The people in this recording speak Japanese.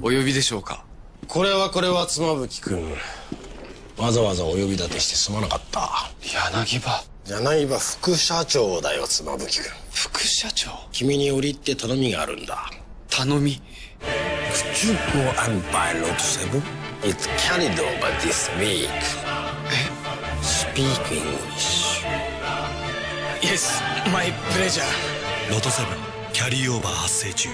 お呼びでしょうか？これはこれは妻夫木君。わざわざお呼び立てしてすまなかった。柳葉。柳葉副社長だよ妻夫木君。副社長？君に折り入って頼みがあるんだ。頼み？Could you go and buy Lot 7? It's carried over this week. え？Speak English. Yes, my pleasure. ロト7キャリーオーバー発生中。